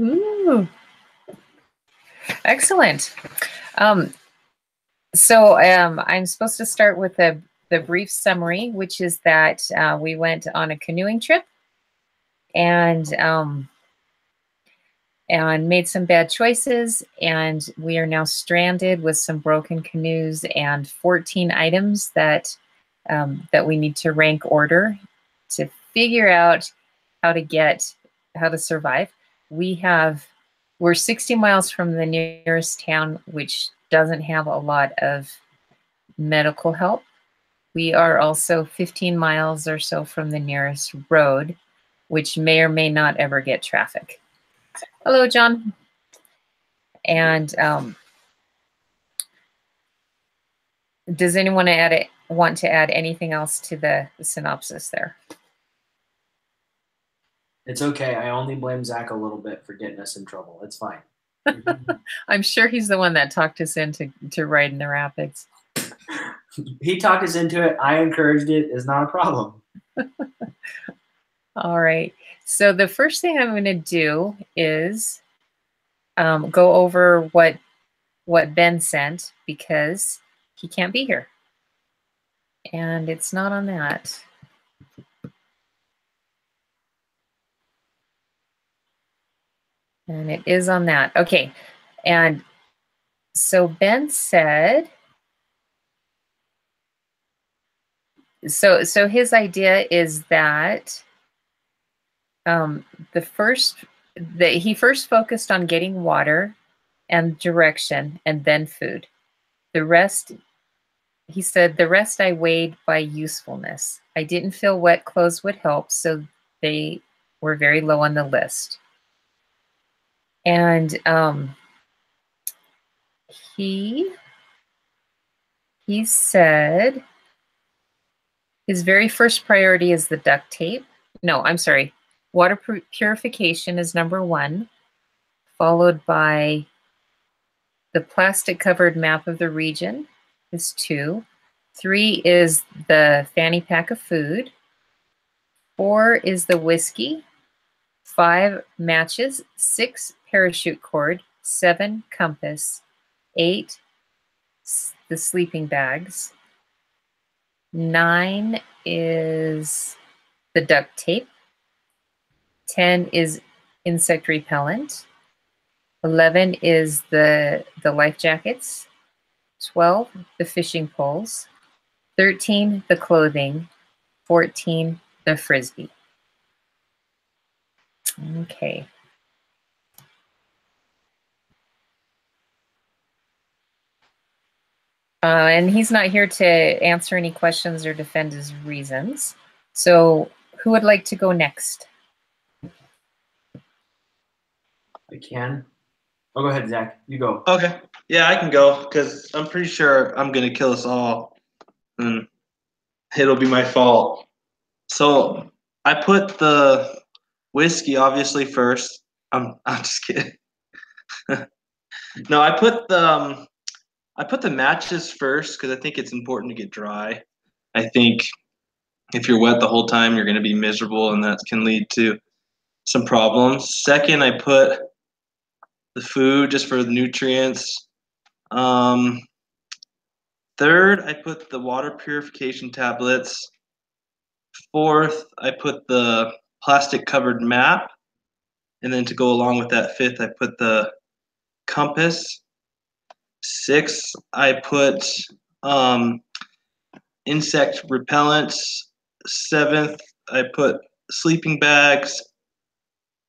Ooh. Excellent. Um, so um, I'm supposed to start with the, the brief summary, which is that uh, we went on a canoeing trip and um, and made some bad choices, and we are now stranded with some broken canoes and 14 items that um, that we need to rank order to figure out how to get how to survive. We have we're 60 miles from the nearest town, which doesn't have a lot of medical help. We are also 15 miles or so from the nearest road, which may or may not ever get traffic. Hello, John. And um, does anyone add it, want to add anything else to the, the synopsis there? It's okay. I only blame Zach a little bit for getting us in trouble. It's fine. I'm sure he's the one that talked us into to riding the rapids. he talked us into it. I encouraged it. It's not a problem. All right. So the first thing I'm going to do is um, go over what what Ben sent because he can't be here, and it's not on that. And it is on that. Okay. And so Ben said, so so his idea is that um, the first that he first focused on getting water and direction and then food. The rest, he said, the rest I weighed by usefulness. I didn't feel wet clothes would help, so they were very low on the list. And um, he he said his very first priority is the duct tape. No, I'm sorry. Water purification is number one, followed by the plastic covered map of the region is two. Three is the fanny pack of food. Four is the whiskey. Five matches. Six parachute cord, seven compass, eight the sleeping bags, nine is the duct tape, 10 is insect repellent, 11 is the, the life jackets, 12 the fishing poles, 13 the clothing, 14 the frisbee. Okay. Uh, and he's not here to answer any questions or defend his reasons. So who would like to go next? I can. Oh, go ahead, Zach. You go. Okay. Yeah, I can go because I'm pretty sure I'm going to kill us all. And it'll be my fault. So I put the whiskey obviously first. I'm, I'm just kidding. no, I put the um, I put the matches first because I think it's important to get dry. I think if you're wet the whole time, you're going to be miserable, and that can lead to some problems. Second, I put the food just for the nutrients. Um, third, I put the water purification tablets. Fourth, I put the plastic covered map. And then to go along with that, fifth, I put the compass. Six, I put um, insect repellents. Seventh, I put sleeping bags.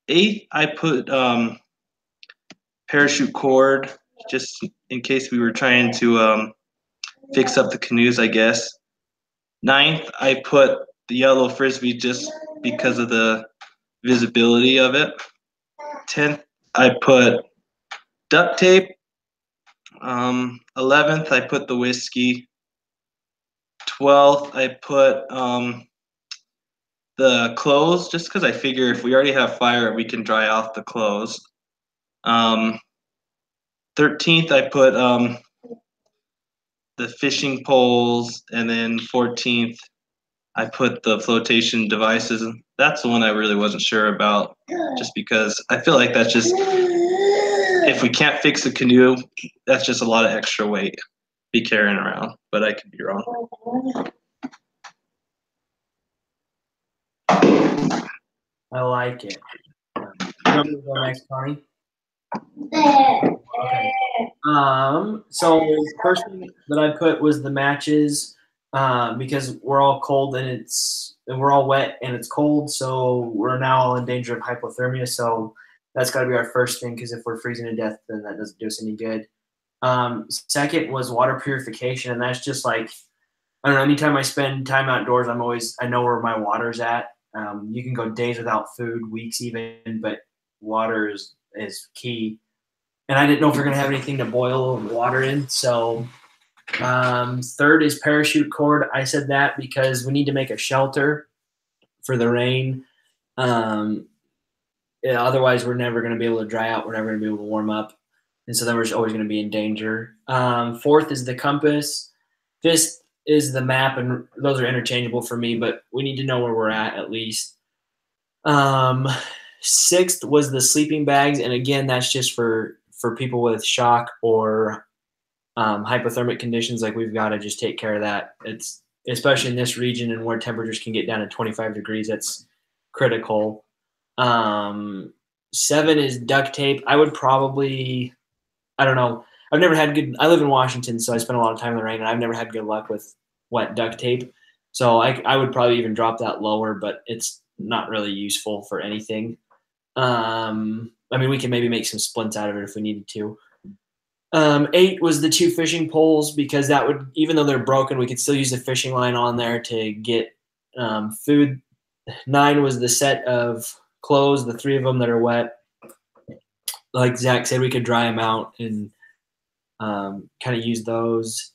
Eighth, I put um, parachute cord, just in case we were trying to um, fix up the canoes, I guess. Ninth, I put the yellow frisbee just because of the visibility of it. Tenth, I put duct tape um, 11th, I put the whiskey. 12th, I put um, the clothes, just because I figure if we already have fire, we can dry off the clothes. Um, 13th, I put um, the fishing poles, and then 14th, I put the flotation devices. That's the one I really wasn't sure about. just because I feel like that's just if we can't fix the canoe, that's just a lot of extra weight be carrying around. But I could be wrong. I like it. Um, you want me to go next, Connie? Okay. Um, so first thing that I put was the matches, um, because we're all cold and it's and we're all wet and it's cold, so we're now all in danger of hypothermia. So that's got to be our first thing because if we're freezing to death, then that doesn't do us any good. Um, second was water purification, and that's just like I don't know. Anytime I spend time outdoors, I'm always I know where my water's at. Um, you can go days without food, weeks even, but water is is key. And I didn't know if we are gonna have anything to boil water in. So um, third is parachute cord. I said that because we need to make a shelter for the rain. Um, yeah, otherwise, we're never going to be able to dry out. We're never going to be able to warm up. And so then we're always going to be in danger. Um, fourth is the compass. Fifth is the map, and those are interchangeable for me, but we need to know where we're at at least. Um, sixth was the sleeping bags, and again, that's just for for people with shock or um, hypothermic conditions. Like we've got to just take care of that. It's especially in this region and where temperatures can get down to 25 degrees. That's critical. Um, seven is duct tape. I would probably, I don't know. I've never had good. I live in Washington, so I spend a lot of time in the rain, and I've never had good luck with wet duct tape. So I, I would probably even drop that lower, but it's not really useful for anything. Um, I mean, we can maybe make some splints out of it if we needed to. Um, eight was the two fishing poles because that would, even though they're broken, we could still use the fishing line on there to get um, food. Nine was the set of clothes, the three of them that are wet. Like Zach said, we could dry them out and um, kind of use those.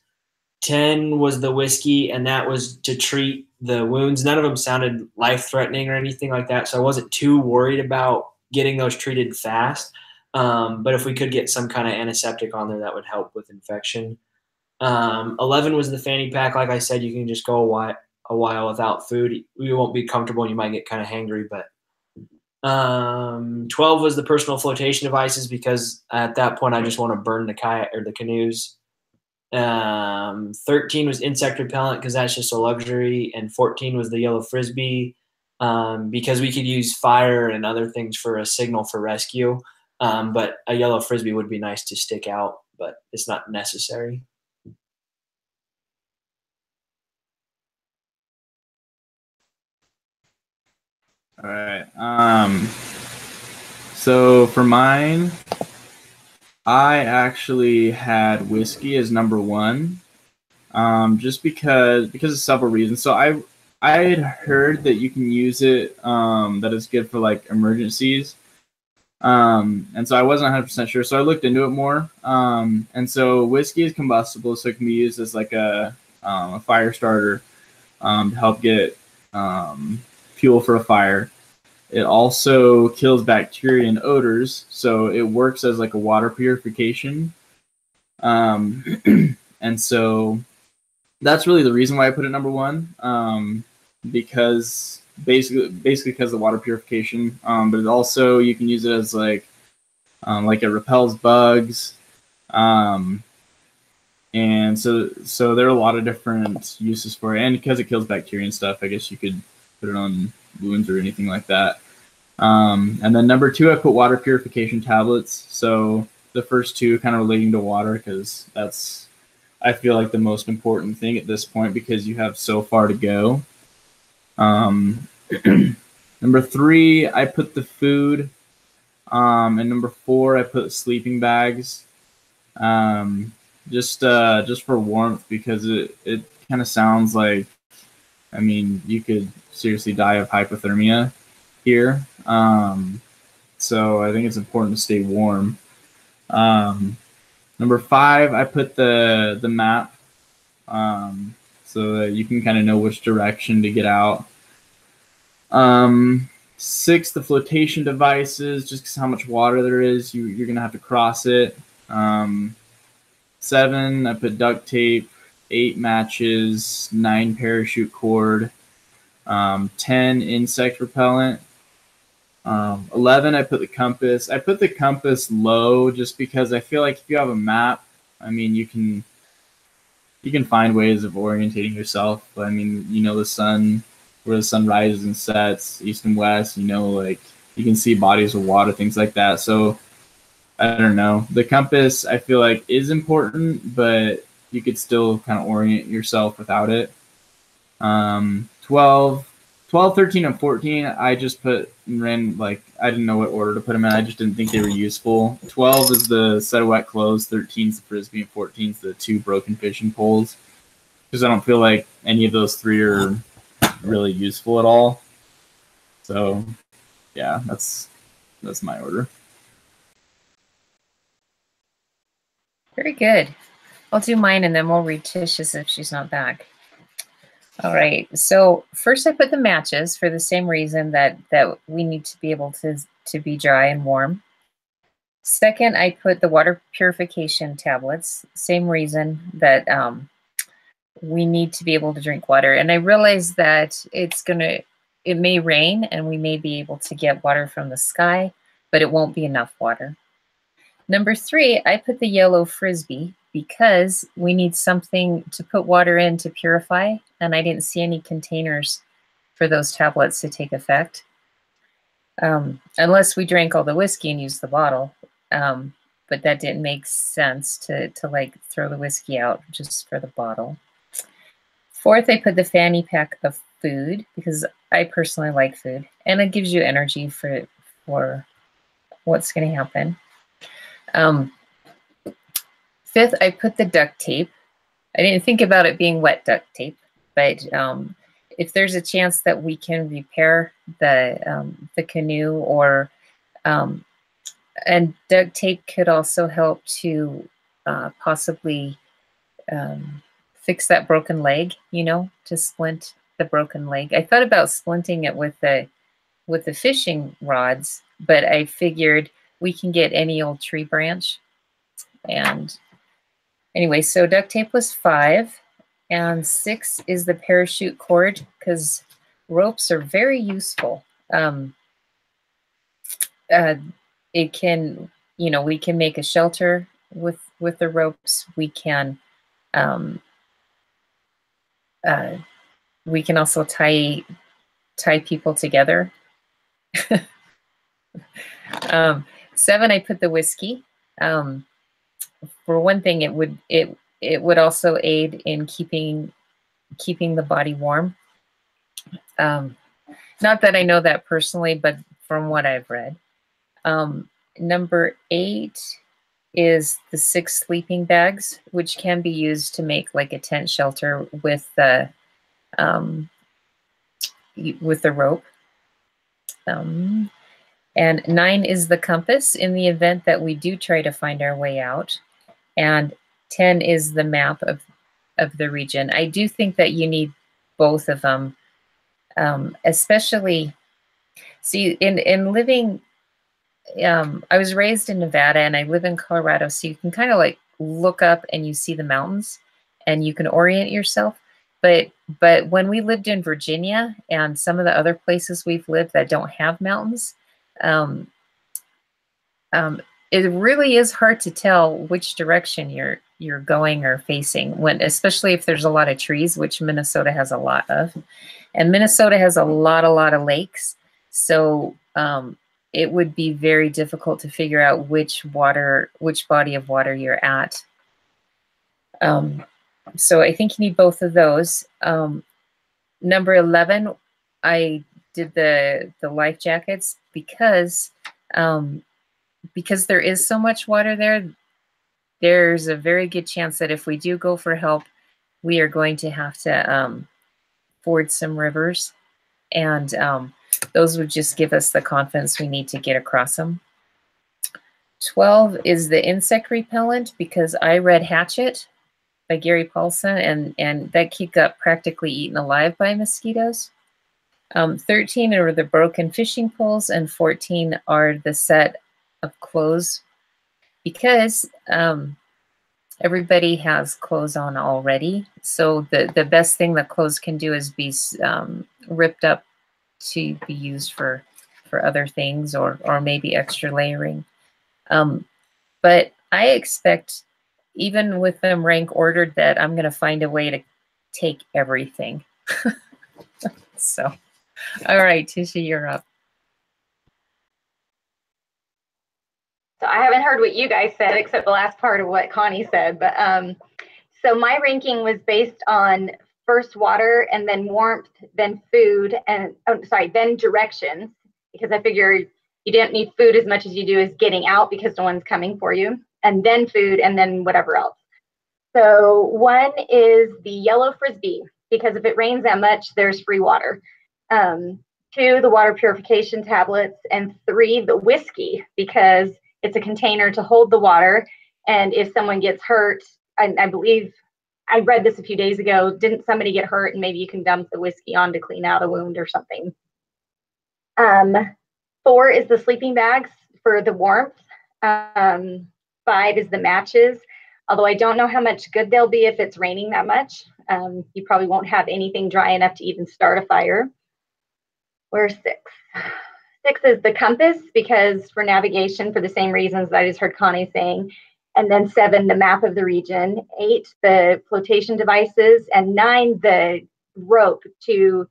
10 was the whiskey, and that was to treat the wounds. None of them sounded life threatening or anything like that. So I wasn't too worried about getting those treated fast. Um, but if we could get some kind of antiseptic on there, that would help with infection. Um, 11 was the fanny pack. Like I said, you can just go a while, a while without food. You won't be comfortable you might get kind of hangry, but um, 12 was the personal flotation devices because at that point I just want to burn the kayak or the canoes. Um, 13 was insect repellent because that's just a luxury, and 14 was the yellow frisbee um, because we could use fire and other things for a signal for rescue. Um, but a yellow frisbee would be nice to stick out, but it's not necessary. All right. Um, so for mine, I actually had whiskey as number one, um, just because because of several reasons. So I I had heard that you can use it um, that is good for like emergencies, um, and so I wasn't 100 percent sure. So I looked into it more, um, and so whiskey is combustible, so it can be used as like a um, a fire starter um, to help get um, fuel for a fire. It also kills bacteria and odors, so it works as like a water purification. Um, and so that's really the reason why I put it number one, um, because basically, basically because of water purification. Um, but it also you can use it as like, um, like it repels bugs, um, and so so there are a lot of different uses for it, and because it kills bacteria and stuff, I guess you could put it on wounds or anything like that. Um, and then number two, I put water purification tablets. So the first two kind of relating to water because that's I feel like the most important thing at this point because you have so far to go. Um, number three, I put the food. Um, and number four, I put sleeping bags. Um, just uh, just for warmth because it, it kind of sounds like I mean, you could seriously die of hypothermia here. Um, so I think it's important to stay warm. Um, number five, I put the the map um, so that you can kind of know which direction to get out. Um, six, the flotation devices, just because how much water there is, you, you're gonna have to cross it. Um, seven, I put duct tape eight matches, nine parachute cord, um, 10 insect repellent, Um, 11, I put the compass. I put the compass low just because I feel like if you have a map, I mean, you can you can find ways of orientating yourself. But I mean, you know the sun, where the sun rises and sets, east and west. You know, like you can see bodies of water, things like that. So I don't know. The compass, I feel like, is important, but you could still kind of orient yourself without it. Um, 12, 12, 13, and 14, I just put and ran like I didn't know what order to put them in. I just didn't think they were useful. 12 is the set of wet clothes, 13 is the frisbee, and 14 is the two broken fishing poles. Because I don't feel like any of those three are really useful at all. So, yeah, that's that's my order. Very good. I'll do mine and then we'll read Tish's if she's not back. All right. So first I put the matches for the same reason that that we need to be able to to be dry and warm. Second, I put the water purification tablets. Same reason that um, we need to be able to drink water. And I realize that it's gonna it may rain and we may be able to get water from the sky, but it won't be enough water. Number three, I put the yellow frisbee because we need something to put water in to purify, and I didn't see any containers for those tablets to take effect. Um, unless we drank all the whiskey and used the bottle. Um, but that didn't make sense to, to like throw the whiskey out just for the bottle. Fourth, I put the fanny pack of food because I personally like food and it gives you energy for, for what's going to happen. Um, fifth, I put the duct tape. I didn't think about it being wet duct tape, but um, if there's a chance that we can repair the um, the canoe or um, and duct tape could also help to uh, possibly um, fix that broken leg, you know, to splint the broken leg. I thought about splinting it with the with the fishing rods, but I figured we can get any old tree branch. And anyway, so duct tape was five. And six is the parachute cord because ropes are very useful. Um, uh, it can, you know, we can make a shelter with with the ropes. We can, um, uh, we can also tie tie people together. um, seven, I put the whiskey. Um, for one thing, it would it it would also aid in keeping keeping the body warm. Um, not that I know that personally, but from what I've read. Um, number eight is the six sleeping bags, which can be used to make like a tent shelter with the um, with the rope. Um, and nine is the compass in the event that we do try to find our way out. And 10 is the map of, of the region. I do think that you need both of them, um, especially, see, in, in living, um, I was raised in Nevada and I live in Colorado, so you can kind of like look up and you see the mountains and you can orient yourself. But but when we lived in Virginia and some of the other places we've lived that don't have mountains, um, um, it really is hard to tell which direction you're you're going or facing when especially if there's a lot of trees which minnesota has a lot of. And minnesota has a lot a lot of lakes. So um, it would be very difficult to figure out which water which body of water you're at. Um, so i think you need both of those. Um, number 11 i did the the life jackets because um, because there is so much water there, there's a very good chance that if we do go for help, we are going to have to um, ford some rivers, and um, those would just give us the confidence we need to get across them. 12 is the insect repellent because I read Hatchet by Gary Paulsen, and, and that kid got practically eaten alive by mosquitoes. Um, 13 are the broken fishing poles, and 14 are the set of clothes because um, everybody has clothes on already. So the, the best thing that clothes can do is be um, ripped up to be used for, for other things or or maybe extra layering. Um, but I expect even with them rank ordered that I'm going to find a way to take everything. so, all right, Tisha, you're up. So I haven't heard what you guys said except the last part of what Connie said. But um, so my ranking was based on first water and then warmth, then food, and oh, sorry, then directions because I figured you didn't need food as much as you do as getting out because no one's coming for you, and then food, and then whatever else. So one is the yellow frisbee because if it rains that much, there's free water. Um, two, the water purification tablets, and three, the whiskey because it's a container to hold the water. And if someone gets hurt, I, I believe I read this a few days ago. Didn't somebody get hurt? And maybe you can dump the whiskey on to clean out a wound or something. Um, four is the sleeping bags for the warmth. Um, five is the matches. Although I don't know how much good they'll be if it's raining that much. Um, you probably won't have anything dry enough to even start a fire. Where's six? Six is the compass because for navigation, for the same reasons that I just heard Connie saying. And then seven, the map of the region. Eight, the flotation devices. And nine, the rope to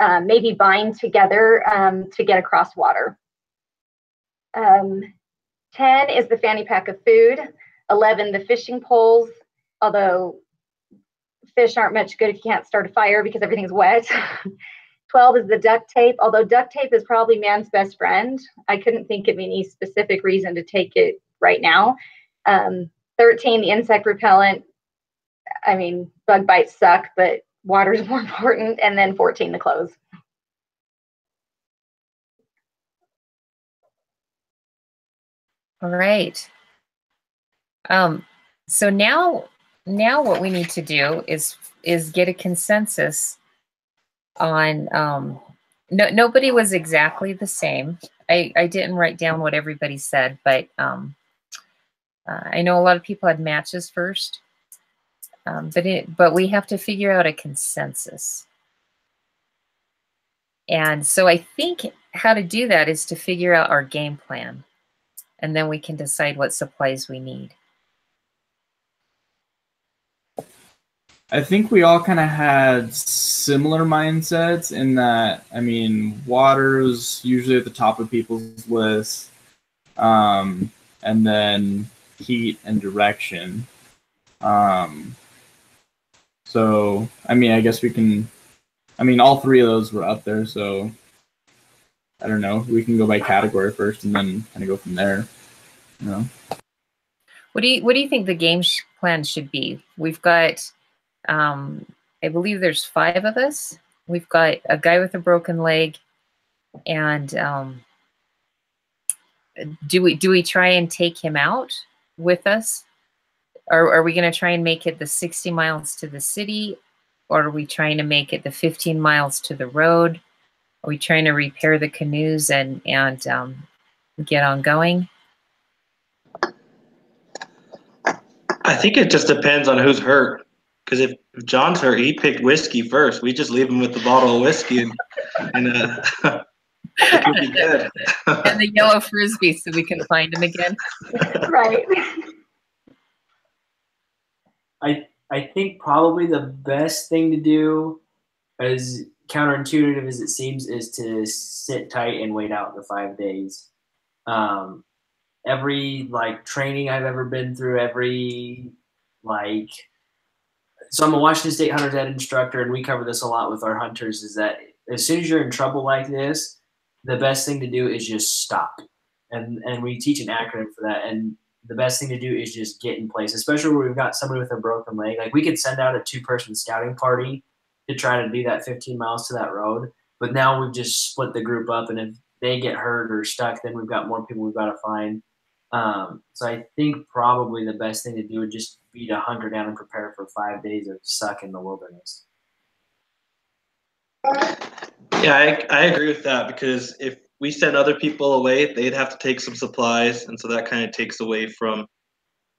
uh, maybe bind together um, to get across water. Um, 10 is the fanny pack of food. 11, the fishing poles, although fish aren't much good if you can't start a fire because everything's wet. 12 is the duct tape, although duct tape is probably man's best friend. I couldn't think of any specific reason to take it right now. Um, 13, the insect repellent. I mean, bug bites suck, but water is more important. And then 14, the clothes. All right. Um, so now, now what we need to do is is get a consensus on. Um, no, nobody was exactly the same. I I didn't write down what everybody said, but um, uh, I know a lot of people had matches first. Um, but it, but we have to figure out a consensus. And so I think how to do that is to figure out our game plan, and then we can decide what supplies we need. I think we all kind of had similar mindsets in that, I mean, Waters usually at the top of people's list, um, and then heat and direction. Um, so, I mean, I guess we can, I mean, all three of those were up there, so I don't know. We can go by category first and then kind of go from there, you know? What do you, what do you think the game sh- plan should be? We've got um, I believe there's five of us. We've got a guy with a broken leg, and um, do we do we try and take him out with us, or are we going to try and make it the 60 miles to the city, or are we trying to make it the 15 miles to the road? Are we trying to repair the canoes and and um, get on going? I think it just depends on who's hurt. Because if, if John's hurt, he picked whiskey first. We just leave him with the bottle of whiskey and, and uh, it be good. and the yellow frisbee so we can find him again. right. I I think probably the best thing to do, as counterintuitive as it seems, is to sit tight and wait out the five days. Um, every like training I've ever been through, every like so I'm a Washington State Hunter's Ed instructor, and we cover this a lot with our hunters. Is that as soon as you're in trouble like this, the best thing to do is just stop, and and we teach an acronym for that. And the best thing to do is just get in place, especially where we've got somebody with a broken leg. Like we could send out a two-person scouting party to try to do that 15 miles to that road, but now we've just split the group up, and if they get hurt or stuck, then we've got more people we've got to find. Um, so I think probably the best thing to do would just be to hunker down and prepare for five days of suck in the wilderness. Yeah, I, I agree with that because if we send other people away, they'd have to take some supplies, and so that kind of takes away from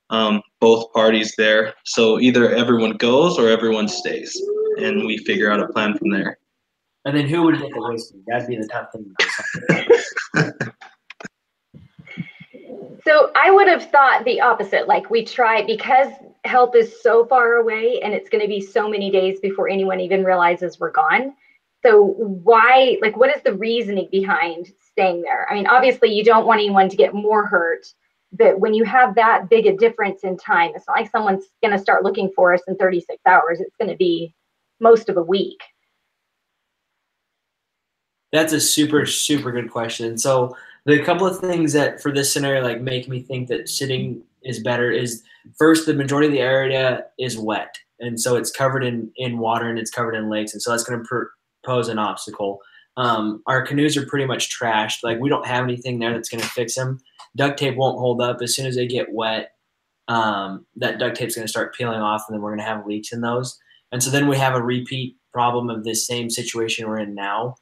um, both parties there. So either everyone goes or everyone stays, and we figure out a plan from there. And then who would get the whiskey? That'd be the tough thing. So I would have thought the opposite. Like we try because help is so far away and it's going to be so many days before anyone even realizes we're gone. So why, like, what is the reasoning behind staying there? I mean, obviously you don't want anyone to get more hurt, but when you have that big a difference in time, it's not like someone's going to start looking for us in 36 hours. It's going to be most of a week. That's a super, super good question. So the couple of things that for this scenario like make me think that sitting is better is first the majority of the area is wet and so it's covered in in water and it's covered in lakes and so that's going to pr- pose an obstacle. Um, our canoes are pretty much trashed like we don't have anything there that's going to fix them duct tape won't hold up. As soon as they get wet um, that duct tape's going to start peeling off and then we're going to have leaks in those. And so then we have a repeat problem of this same situation we're in now.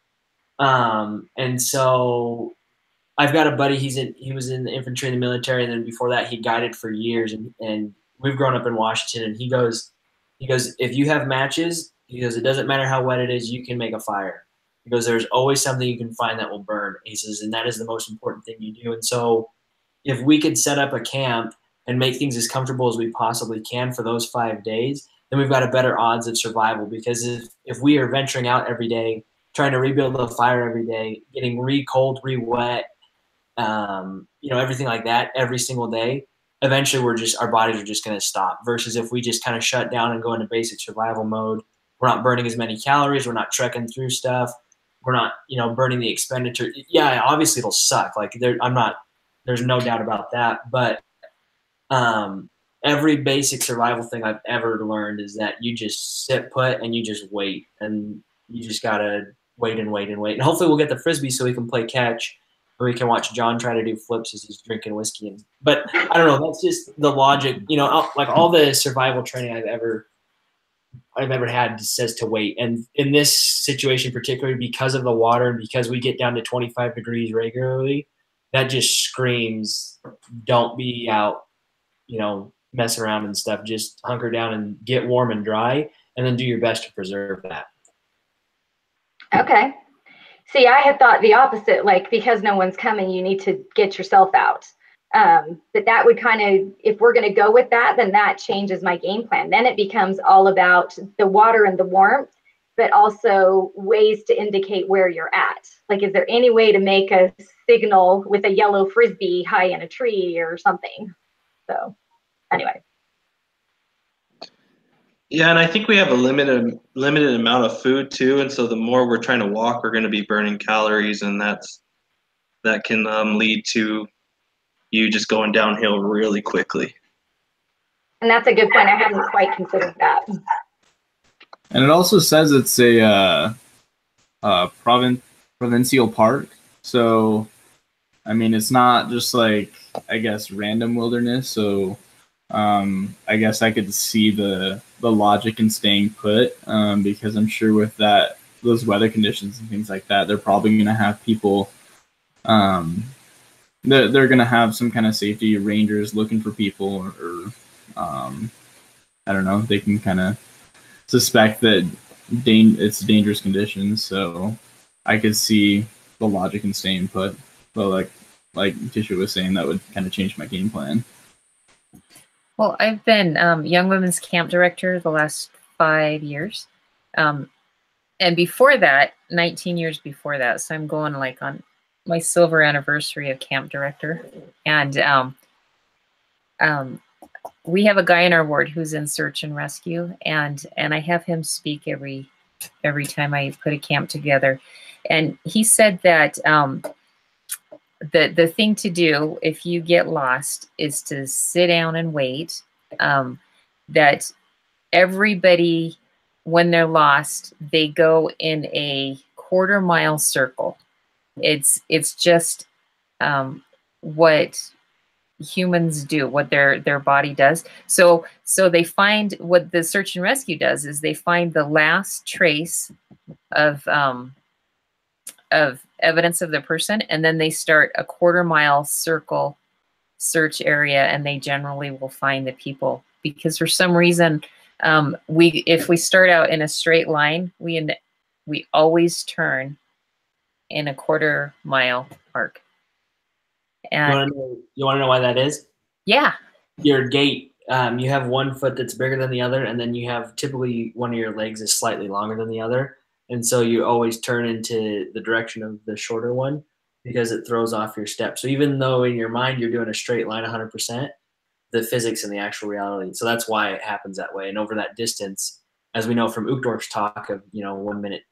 Um, and so I've got a buddy. He's in. He was in the infantry in the military, and then before that, he guided for years. And, and we've grown up in Washington. And he goes, he goes, if you have matches, he goes, it doesn't matter how wet it is, you can make a fire. He goes, there's always something you can find that will burn. He says, and that is the most important thing you do. And so, if we could set up a camp and make things as comfortable as we possibly can for those five days, then we've got a better odds of survival. Because if if we are venturing out every day, trying to rebuild the fire every day, getting re cold, re wet, um, you know, everything like that every single day, eventually we're just, our bodies are just going to stop. Versus if we just kind of shut down and go into basic survival mode, we're not burning as many calories, we're not trekking through stuff, we're not, you know, burning the expenditure. Yeah, obviously it'll suck. Like there, I'm not, there's no doubt about that. But um, every basic survival thing I've ever learned is that you just sit put and you just wait and you just gotta wait and wait and wait. And hopefully we'll get the frisbee so we can play catch or we can watch John try to do flips as he's drinking whiskey. And, but I don't know. That's just the logic. You know, like all the survival training I've ever I've ever had says to wait. And in this situation, particularly because of the water and because we get down to 25 degrees regularly, that just screams, don't be out, you know, mess around and stuff. Just hunker down and get warm and dry, and then do your best to preserve that. Okay. See, I had thought the opposite, like because no one's coming, you need to get yourself out. Um, but that would kind of, if we're going to go with that, then that changes my game plan. Then it becomes all about the water and the warmth, but also ways to indicate where you're at. Like, is there any way to make a signal with a yellow frisbee high in a tree or something? So, anyway. Yeah, and I think we have a limited limited amount of food too, and so the more we're trying to walk, we're going to be burning calories, and that's that can um, lead to you just going downhill really quickly. And that's a good point. I hadn't quite considered that. And it also says it's a uh, uh, provin- provincial park, so I mean it's not just like I guess random wilderness. So um, I guess I could see the the logic in staying put um, because I'm sure with that those weather conditions and things like that, they're probably going to have people. Um, they're, they're going to have some kind of safety rangers looking for people, or, or um, I don't know. They can kind of suspect that it's dangerous conditions. So I could see the logic in staying put, but like like Tisha was saying, that would kind of change my game plan. Well, I've been um, Young Women's Camp Director the last five years. Um, and before that, 19 years before that. So I'm going like on my silver anniversary of Camp Director. And um, um, we have a guy in our ward who's in search and rescue. And, and I have him speak every, every time I put a camp together. And he said that um, the the thing to do if you get lost is to sit down and wait. Um, that everybody, when they're lost, they go in a quarter mile circle. It's it's just um, what humans do, what their their body does. So so they find what the search and rescue does is they find the last trace of um, of evidence of the person and then they start a quarter mile circle search area and they generally will find the people because for some reason um, we if we start out in a straight line we we always turn in a quarter mile arc. You want to know, know why that is? yeah, Your gait, um, you have one foot that's bigger than the other, and then you have typically one of your legs is slightly longer than the other. And so you always turn into the direction of the shorter one because it throws off your step. So even though in your mind you're doing a straight line 100%, the physics and the actual reality. So that's why it happens that way. And over that distance, as we know from Uchtdorf's talk of, you know, one minute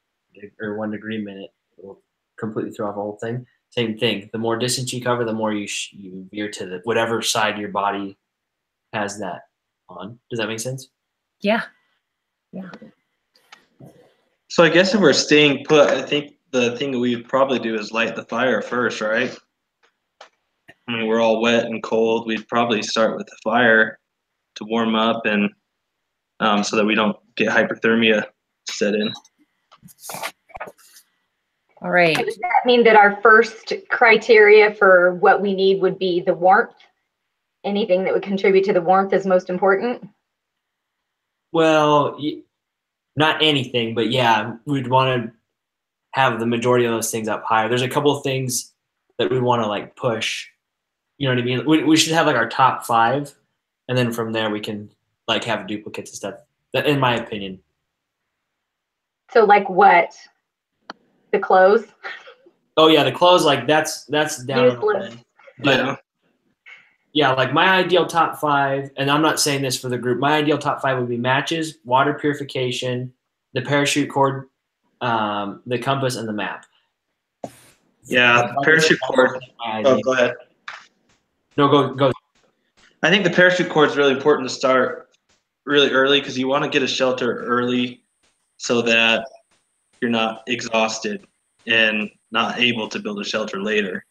or one degree minute, will completely throw off the whole thing. Same thing. The more distance you cover, the more you sh- you veer to the whatever side your body has that on. Does that make sense? Yeah. Yeah, So I guess if we're staying put, I think the thing that we'd probably do is light the fire first, right? I mean, we're all wet and cold. We'd probably start with the fire to warm up and um, so that we don't get hyperthermia set in. all right. Does that mean that our first criteria for what we need would be the warmth? Anything that would contribute to the warmth is most important? Well, y- not anything, but yeah, we'd want to have the majority of those things up higher. There's a couple of things that we want to like push. You know what I mean? We, we should have like our top five, and then from there we can like have duplicates and stuff. That, in my opinion. So like what? The clothes? Oh yeah, the clothes like that's that's down. on the Useless. list. But Yeah. Yeah, like my ideal top five, and I'm not saying this for the group. My ideal top five would be matches, water purification, the parachute cord, um, the compass, and the map. Yeah, parachute cord. Oh, go ahead. No, go go. I think the parachute cord is really important to start really early because you want to get a shelter early so that you're not exhausted and not able to build a shelter later.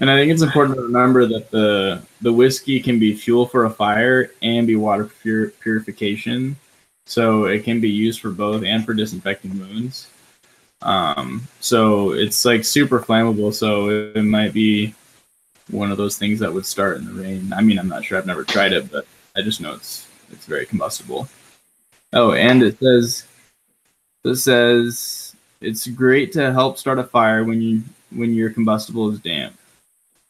And I think it's important to remember that the the whiskey can be fuel for a fire and be water pur- purification, so it can be used for both and for disinfecting wounds. Um, so it's like super flammable. So it, it might be one of those things that would start in the rain. I mean, I'm not sure. I've never tried it, but I just know it's it's very combustible. Oh, and it says it says it's great to help start a fire when you when your combustible is damp.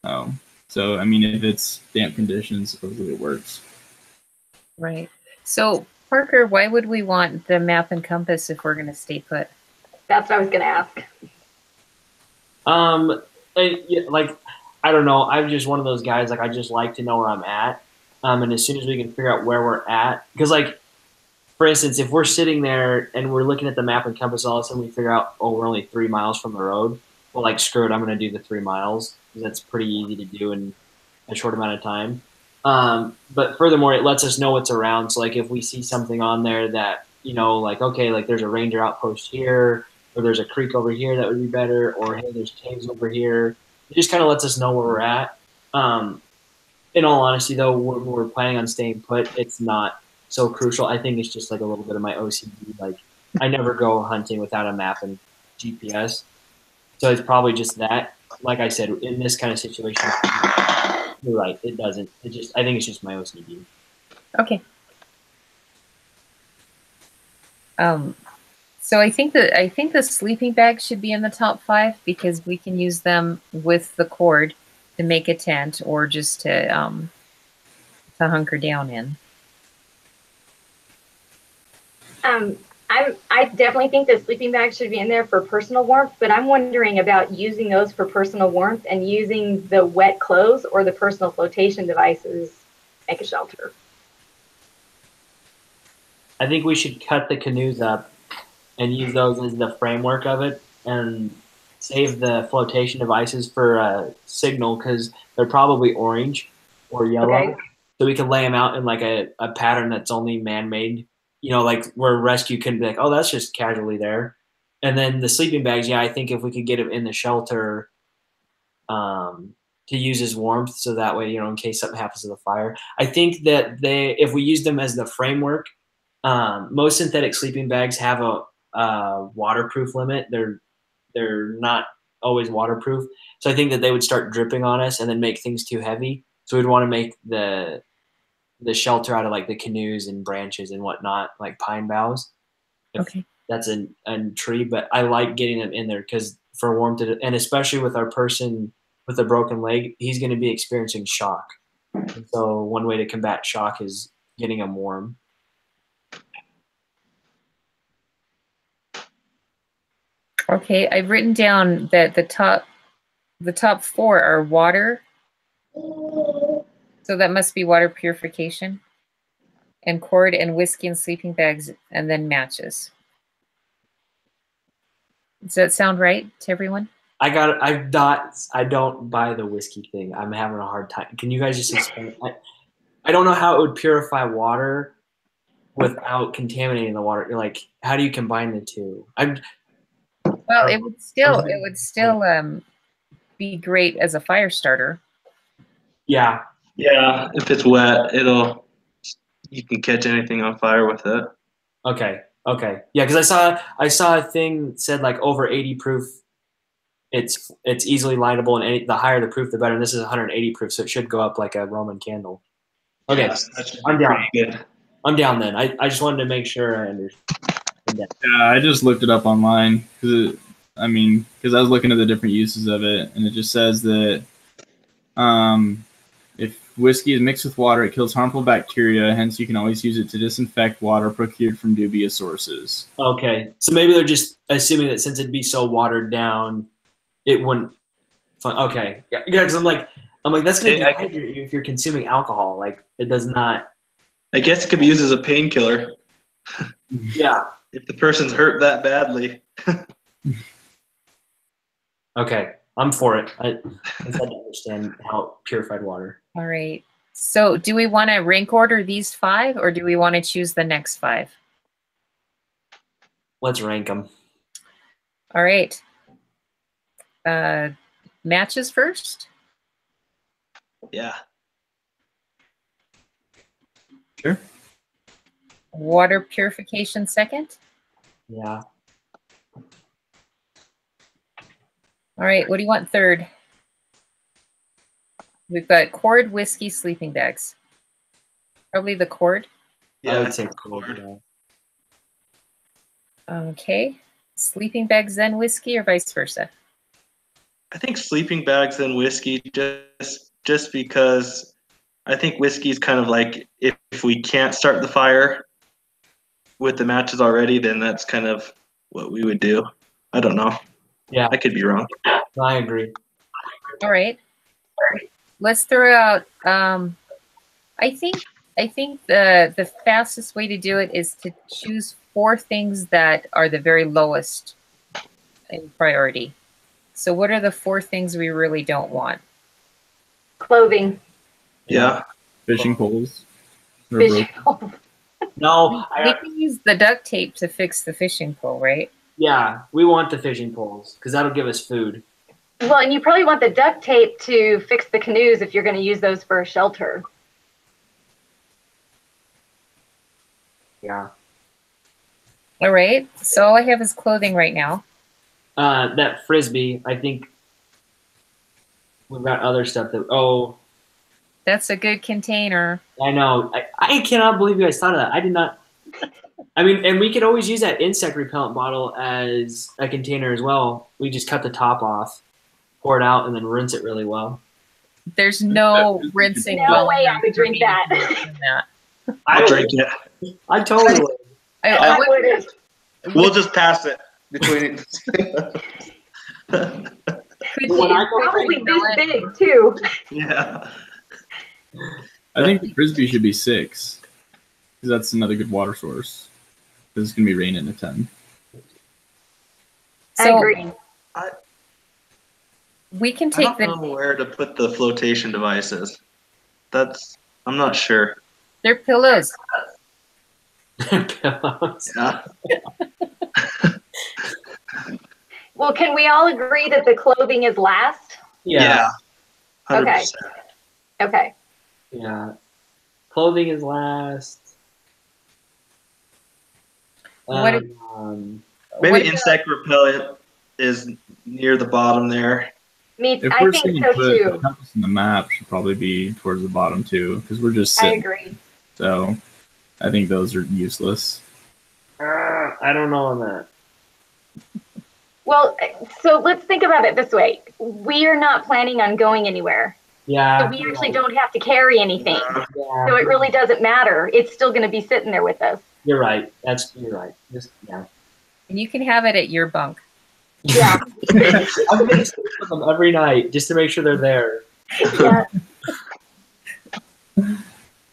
Oh, so I mean, if it's damp conditions, supposedly it works. Right. So, Parker, why would we want the map and compass if we're going to stay put? That's what I was gonna ask. Um, and, yeah, like I don't know. I'm just one of those guys. Like I just like to know where I'm at. Um, and as soon as we can figure out where we're at, because like, for instance, if we're sitting there and we're looking at the map and compass, all of a sudden we figure out, oh, we're only three miles from the road. Well, like screw it, I'm gonna do the three miles because that's pretty easy to do in a short amount of time. Um, but furthermore, it lets us know what's around. So like if we see something on there that you know, like okay, like there's a ranger outpost here, or there's a creek over here that would be better, or hey, there's caves over here. It just kind of lets us know where we're at. Um, in all honesty, though, when we're planning on staying put, it's not so crucial. I think it's just like a little bit of my OCD. Like I never go hunting without a map and GPS, so it's probably just that. Like I said, in this kind of situation, you're right. It doesn't. It just. I think it's just my OCD. Okay. Um, so I think that I think the sleeping bags should be in the top five because we can use them with the cord to make a tent or just to um, to hunker down in. Um, I'm, I definitely think that sleeping bags should be in there for personal warmth, but I'm wondering about using those for personal warmth and using the wet clothes or the personal flotation devices make a shelter. I think we should cut the canoes up and use those as the framework of it and save the flotation devices for a signal because they're probably orange or yellow. Okay. So we can lay them out in like a, a pattern that's only man made, you know, like where rescue can be like, oh, that's just casually there. And then the sleeping bags, yeah, I think if we could get them in the shelter um, to use as warmth, so that way, you know, in case something happens to the fire. I think that they, if we use them as the framework, um, most synthetic sleeping bags have a, a waterproof limit. They're they're not always waterproof, so I think that they would start dripping on us and then make things too heavy. So we'd want to make the the shelter out of like the canoes and branches and whatnot, like pine boughs. Okay. that's a, a tree, but I like getting them in there because for warmth, and especially with our person with a broken leg, he's going to be experiencing shock. And so one way to combat shock is getting him warm. Okay, I've written down that the top the top four are water. So that must be water purification. And cord and whiskey and sleeping bags and then matches. Does that sound right to everyone? I got. I've not. I don't buy the whiskey thing. I'm having a hard time. Can you guys just explain? I, I don't know how it would purify water without contaminating the water. You're Like, how do you combine the two? I'm. Well, it would still it would still um be great as a fire starter. Yeah. Yeah, if it's wet, it'll you can catch anything on fire with it. Okay. Okay. Yeah, because I saw I saw a thing that said like over 80 proof. It's it's easily lightable, and any, the higher the proof, the better. And this is 180 proof, so it should go up like a Roman candle. Okay, Yes, that should be I'm down. good. I'm down then. I, I just wanted to make sure I understand. Yeah, I just looked it up online because I mean, because I was looking at the different uses of it, and it just says that um, if whiskey is mixed with water, it kills harmful bacteria. Hence, you can always use it to disinfect water procured from dubious sources. Okay, so maybe they're just assuming that since it'd be so watered down, it wouldn't. Fun. Okay, yeah, because I'm like, I'm like that's gonna Yeah, I- you if you're consuming alcohol. Like it does not. I guess it could be used as a painkiller Yeah. if the person's hurt that badly. Okay, I'm for it. I, I just to understand how purified water. All right. So do we want to rank order these five or do we want to choose the next five? Let's rank them. All right. Uh, matches first. Yeah. Sure. Water purification second. Yeah. All right. What do you want third? We've got cord, whiskey, sleeping bags. Probably the cord. I would say cold. Yeah. Okay. Sleeping bags, then whiskey, or vice versa. I think sleeping bags and whiskey just just because I think whiskey is kind of like if, if we can't start the fire with the matches already, then that's kind of what we would do. I don't know. Yeah. I could be wrong. I agree. All right. Let's throw out. Um, I think I think the the fastest way to do it is to choose four things that are the very lowest in priority. So, what are the four things we really don't want? Clothing. Yeah. Fishing poles. Or Fish. rope. No, We can use the duct tape to fix the fishing pole, right? yeah, we want the fishing poles because that'll give us food. Well, and you probably want the duct tape to fix the canoes if you're going to use those for a shelter. Yeah. All right. So all I have is clothing right now. Uh, that frisbee, I think we've got other stuff that. Oh, That's a good container. I know. I, I cannot believe you guys thought of that. I did not. I mean, and we could always use that insect repellent bottle as a container as well. We just cut the top off, pour it out, and then rinse it really well. There's no rinsing. No well way I would drink for me to that. do more than that. I'll drink it. I totally would. I, I I would- We'll just pass it between. could When I Probably this big too. yeah. I think the frisbee should be six, because that's another good water source. Because it's gonna be raining a ton. I So agree. We can take. I take don't the. know where to put the flotation devices. That's I'm not sure. They're pillows. Pillows. Yeah. Well, can we all agree that the clothing is last? Yeah. Okay. 100%. Okay. Yeah. Clothing is last. What if- Um, Maybe What- insect repellent is near the bottom there. Me, If I we're think saying so put the compass in the map, should probably be towards the bottom too, because we're just Sitting. I sitting. agree. So I think those are useless. Uh, I don't know on that. Well, so let's think about it this way. We are not planning on going anywhere. Yeah. So we actually don't have to carry anything. Yeah, So it really doesn't matter. It's still going to be sitting there with us. you're right. That's you're right. Just yeah. And you can have it at your bunk. Yeah. I'm gonna sleep with them every night just to make sure they're there. yeah.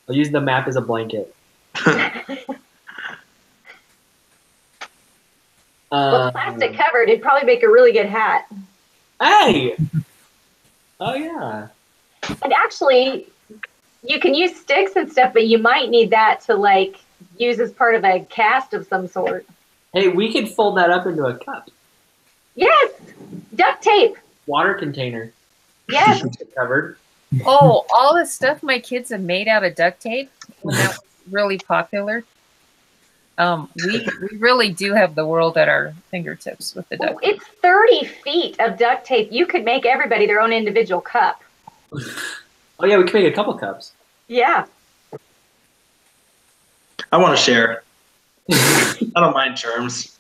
I'll use the map as a blanket. Well, Uh, plastic covered, it'd probably make a really good hat. hey. Oh yeah. And actually, you can use sticks and stuff, but you might need that to like use as part of a cast of some sort. Hey, we could fold that up into a cup. Yes, duct tape. Water container. Yes, Covered. Oh, all the stuff my kids have made out of duct tape when that was really popular. Um, we we really do have the world at our fingertips with the duct. it's 30 feet of duct tape. You could make everybody their own individual cup. Oh yeah, we can make a couple cups. Yeah. I want to share. I don't mind germs.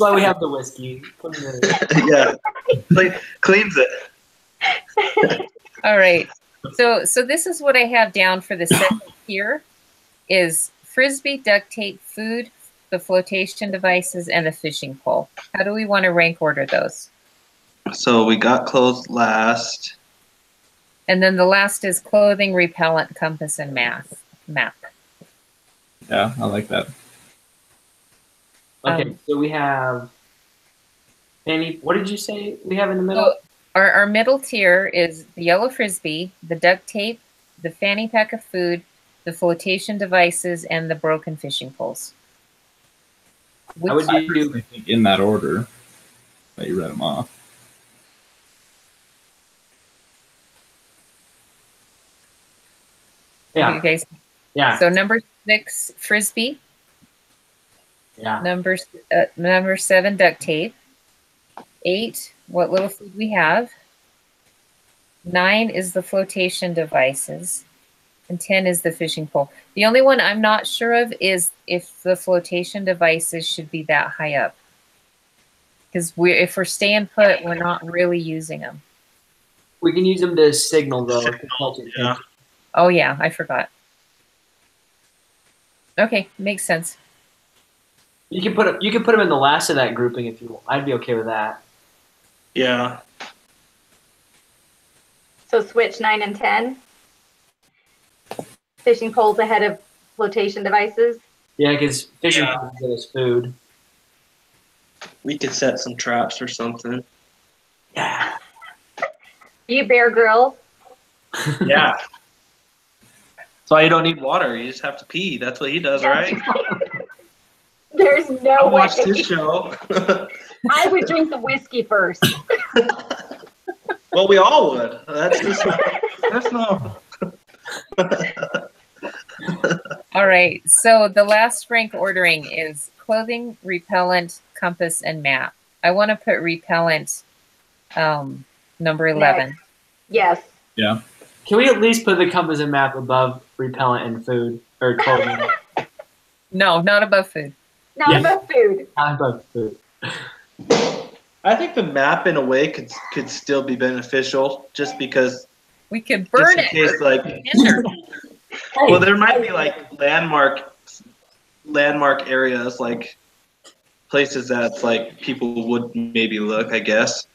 That's why we have the whiskey. Put it in there. yeah, Cle- cleans it. All right. So so this is what I have down for the second tier is frisbee, duct tape, food, the flotation devices, and the fishing pole. How do we want to rank order those? So we got clothes last. And then the last is clothing, repellent, compass, and math map. Yeah, I like that. Okay, Um, so we have. Annie, what did you say we have in the middle? So our, our middle tier is the yellow frisbee, the duct tape, the fanny pack of food, the flotation devices, and the broken fishing poles. I would I do. personally think in that order that you read them off. Yeah, You guys. yeah, So number six, frisbee. Yeah. Number uh, number seven, duct tape. Eight, what little food we have. Nine is the flotation devices, and ten is the fishing pole. The only one I'm not sure of is if the flotation devices should be that high up. Because we, if we're staying put, we're not really using them. We can use them to signal though. Yeah. Oh yeah, I forgot. Okay, makes sense. You can put it- you can put them in the last of that grouping if you want. I'd be okay with that. Yeah. So switch nine and 10. Fishing poles ahead of flotation devices. Yeah, because fishing Yeah. poles is food. We could set some traps or something. Yeah. You Bear Grylls. Yeah. That's why you don't need water. You just have to pee. That's what he does, right? There's no I way. watched his show. I would drink the whiskey first. well, we all would. That's just that's not. All right. So the last rank ordering is clothing, repellent, compass, and map. I want to put repellent um, number 11. Yes. Yeah. Can we at least put the compass and map above repellent and food or clothing? No, not above food. Not Yeah. about food. Not above food. I think the map, in a way, could could still be beneficial, just because We could just burn in it. case, like, Tinder. well, there might be like landmark landmark areas, like places that like people would maybe look. I guess,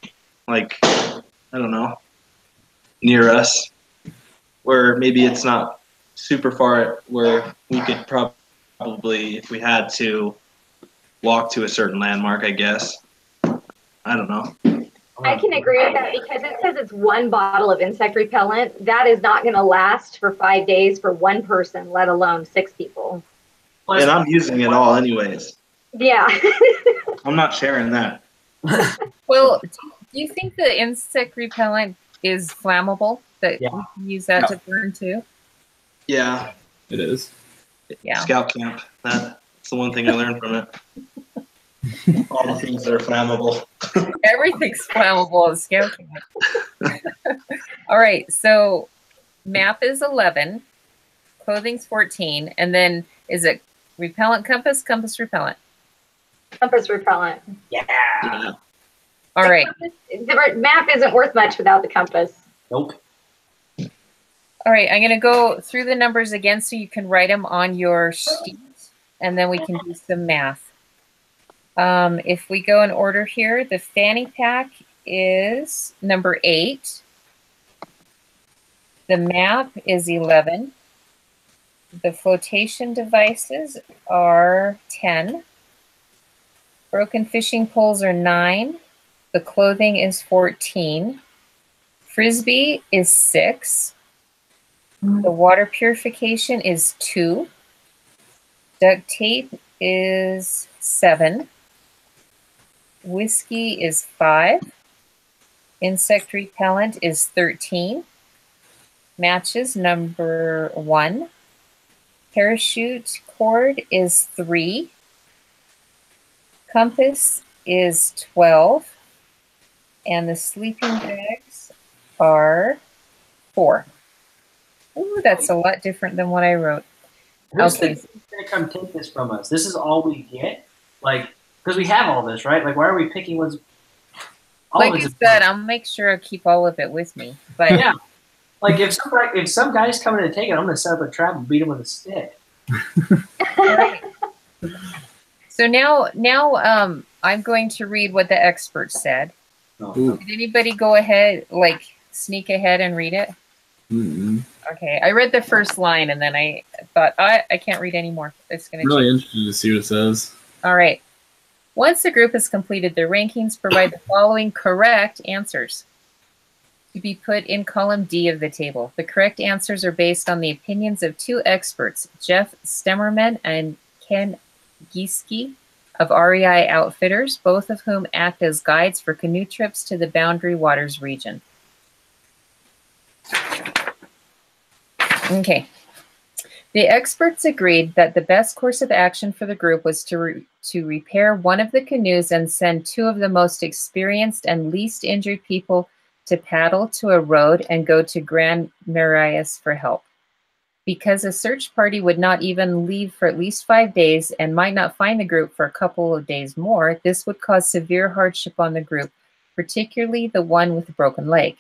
like I don't know, near us, where maybe it's not super far, where we could probably, if we had to, walk to a certain landmark. I guess. I don't know. I can agree with that because it says it's one bottle of insect repellent. That is not going to last for five days for one person, let alone six people. And I'm using it all anyways. Yeah. I'm not sharing that. Well, do you think the insect repellent is flammable? That Yeah. we can use that to burn too? Yeah. It is. Yeah. Scout camp. That's the one thing I learned from it. All the things that are flammable. Everything's flammable at scout camp. All right, so map is 11, clothing's 14, and then is it Repellent compass, compass repellent. Compass repellent. Yeah. Yeah. All right. The map isn't worth much without the compass. Nope. All right. I'm going to go through the numbers again so you can write them on your sheet and then we can do some math. Um, if we go in order here, the fanny pack is number eight. The map is 11. The flotation devices are 10. Broken fishing poles are 9. The clothing is 14. Frisbee is 6. The water purification is 2. Duct tape is 7. Whiskey is 5. Insect repellent is 13. Matches number 1. Parachute cord is 3. Compass is 12. And the sleeping bags are 4. Ooh, that's a lot different than what I wrote. Who's the- who's gonna come take this from us? This is all we get, like, because we have all this, right? Like, why are we picking what's? All like of I it is said, I'll make sure I keep all of it with me. But yeah. Like if some if some guy's coming to take it, I'm gonna set up a trap and beat him with a stick. Alright. So now, now um, I'm going to read what the experts said. Ooh. Did anybody go ahead, like sneak ahead and read it? Mm-mm. Okay, I read the first line and then I thought I, I can't read anymore. It's gonna. Be really interested to see what it says. All right. Once the group has completed their rankings, provide the following correct answers to be put in column D of the table. The correct answers are based on the opinions of two experts, Jeff Stemmerman and Ken Gieske of REI Outfitters, both of whom act as guides for canoe trips to the Boundary Waters region. Okay. The experts agreed that the best course of action for the group was to, re- to repair one of the canoes and send two of the most experienced and least injured people to paddle to a road and go to Grand Marais for help. Because a search party would not even leave for at least five days and might not find the group for a couple of days more, this would cause severe hardship on the group, particularly the one with the broken leg.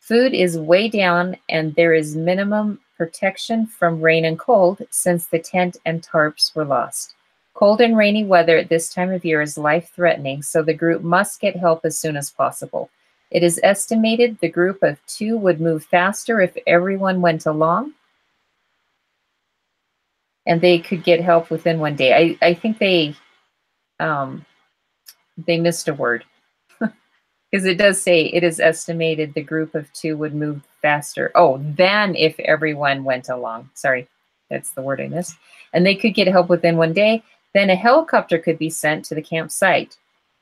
Food is way down, and there is minimum protection from rain and cold since the tent and tarps were lost. Cold and rainy weather at this time of year is life threatening, so the group must get help as soon as possible. It is estimated the group of two would move faster if everyone went along, and they could get help within one day. I, I think they um, they missed a word because it does say it is estimated the group of two would move faster. Oh, than if everyone went along. Sorry, that's the word I missed. And they could get help within one day. Then a helicopter could be sent to the campsite.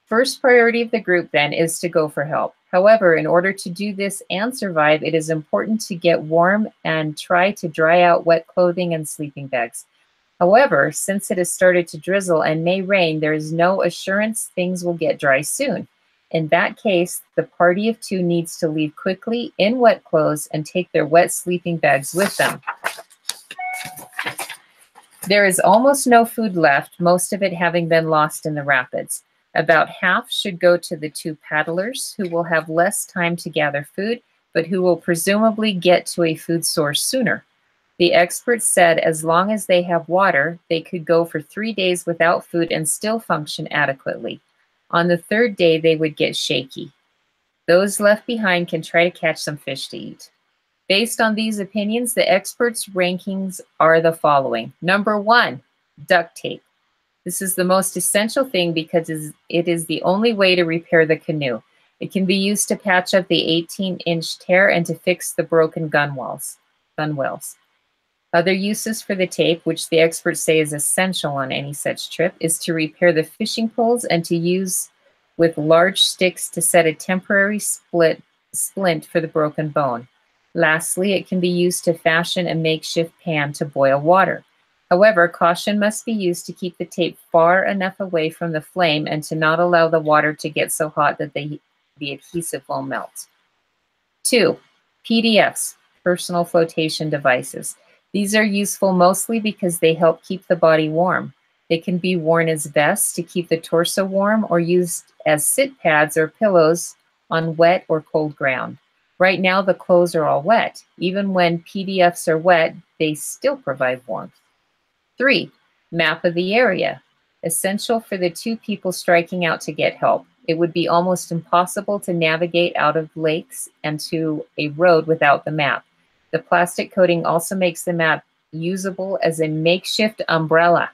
First priority of the group then is to go for help. However, in order to do this and survive, it is important to get warm and try to dry out wet clothing and sleeping bags. However, since it has started to drizzle and may rain, there is no assurance things will get dry soon. In that case, the party of two needs to leave quickly in wet clothes and take their wet sleeping bags with them. There is almost no food left, most of it having been lost in the rapids. About half should go to the two paddlers, who will have less time to gather food, but who will presumably get to a food source sooner. The experts said as long as they have water, they could go for three days without food and still function adequately. On the third day, they would get shaky. Those left behind can try to catch some fish to eat. Based on these opinions, the experts' rankings are the following. Number one, duct tape. This is the most essential thing because it is the only way to repair the canoe. It can be used to patch up the 18 inch tear and to fix the broken gun walls, gunwales. Other uses for the tape, which the experts say is essential on any such trip, is to repair the fishing poles and to use with large sticks to set a temporary split splint for the broken bone. Lastly, it can be used to fashion a makeshift pan to boil water. However, caution must be used to keep the tape far enough away from the flame and to not allow the water to get so hot that the, the adhesive will melt. Two, PFDs, personal flotation devices. These are useful mostly because they help keep the body warm. They can be worn as vests to keep the torso warm or used as sit pads or pillows on wet or cold ground. Right now, the clothes are all wet. Even when PFDs are wet, they still provide warmth. Three, map of the area. Essential for the two people striking out to get help. It would be almost impossible to navigate out of lakes and to a road without the map. The plastic coating also makes the map usable as a makeshift umbrella.